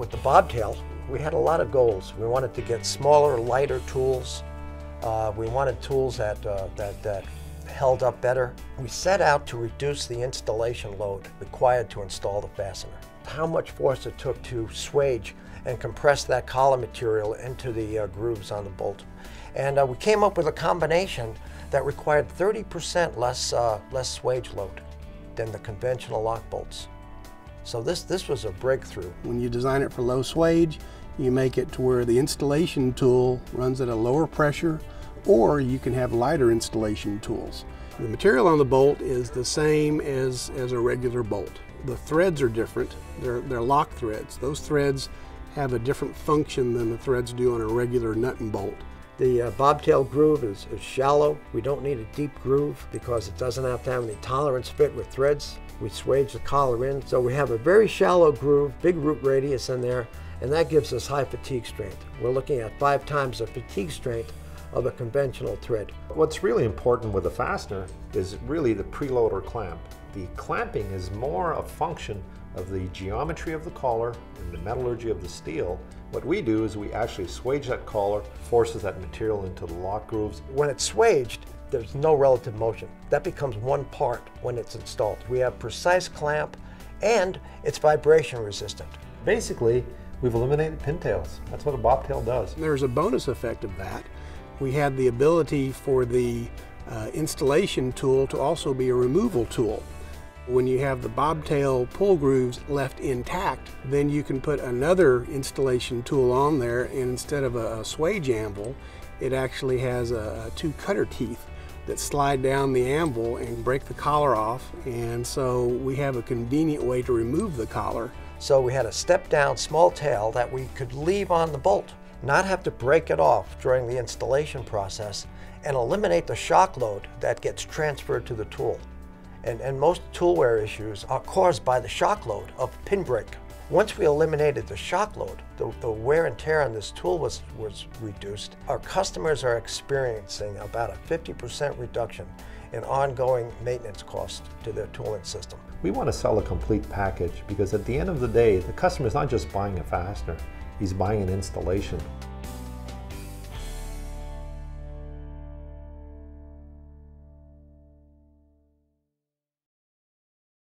with the bobtail, we had a lot of goals. We wanted to get smaller, lighter tools. Uh, we wanted tools that, uh, that, that held up better. We set out to reduce the installation load required to install the fastener. How much force it took to swage and compress that collar material into the uh, grooves on the bolt. And uh, we came up with a combination that required 30% less, uh, less swage load than the conventional lock bolts. So this, this was a breakthrough. When you design it for low swage, you make it to where the installation tool runs at a lower pressure, or you can have lighter installation tools. The material on the bolt is the same as, as a regular bolt. The threads are different. They're, they're lock threads. Those threads have a different function than the threads do on a regular nut and bolt. The uh, bobtail groove is, is shallow. We don't need a deep groove because it doesn't have to have any tolerance fit with threads. We swage the collar in, so we have a very shallow groove, big root radius in there, and that gives us high fatigue strength. We're looking at five times the fatigue strength of a conventional thread. What's really important with a fastener is really the preload or clamp. The clamping is more a function of the geometry of the collar and the metallurgy of the steel. What we do is we actually swage that collar, forces that material into the lock grooves. When it's swaged, there's no relative motion. That becomes one part when it's installed. We have precise clamp and it's vibration resistant. Basically, we've eliminated pintails. That's what a bobtail does. There's a bonus effect of that. We had the ability for the uh, installation tool to also be a removal tool. When you have the bobtail pull grooves left intact, then you can put another installation tool on there and instead of a, a swage anvil, it actually has a, two cutter teeth that slide down the anvil and break the collar off. And so we have a convenient way to remove the collar. So we had a step down small tail that we could leave on the bolt, not have to break it off during the installation process and eliminate the shock load that gets transferred to the tool. And, and most tool wear issues are caused by the shock load of pin break. Once we eliminated the shock load, the, the, wear and tear on this tool was, was reduced. Our customers are experiencing about a 50% reduction in ongoing maintenance costs to their tooling system. We want to sell a complete package because at the end of the day, the customer is not just buying a fastener, he's buying an installation